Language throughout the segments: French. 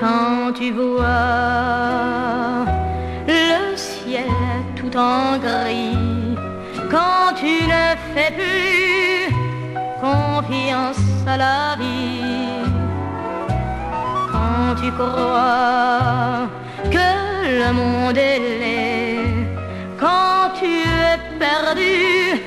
quand tu vois le ciel tout en gris, quand tu ne fais plus confiance à la vie, quand tu crois que le monde est laid, quand tu es perdu,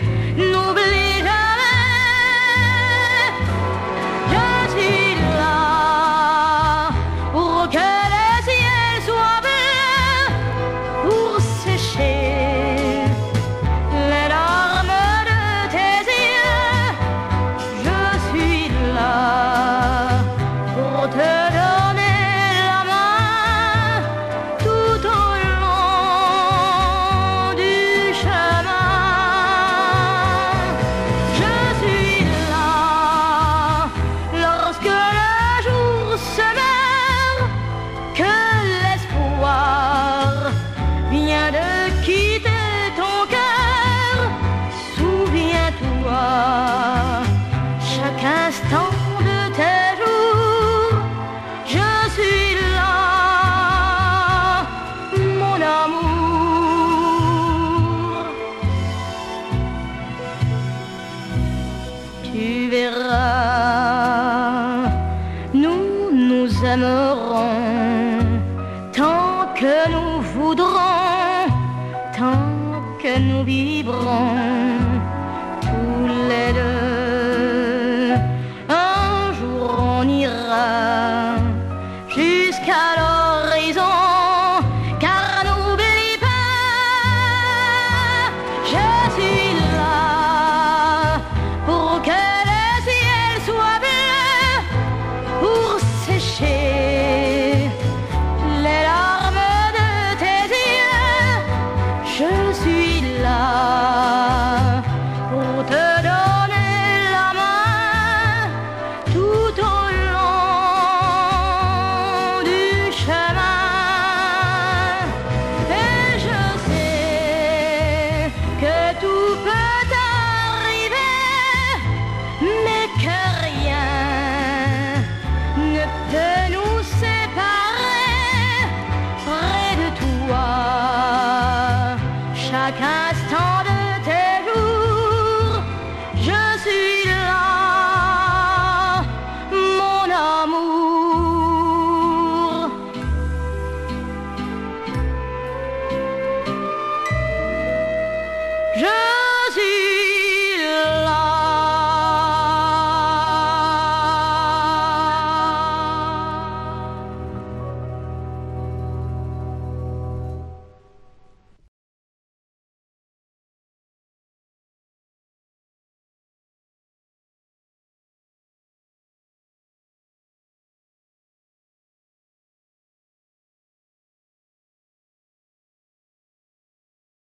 Tu verras, nous nous aimerons tant que nous voudrons, tant que nous vivrons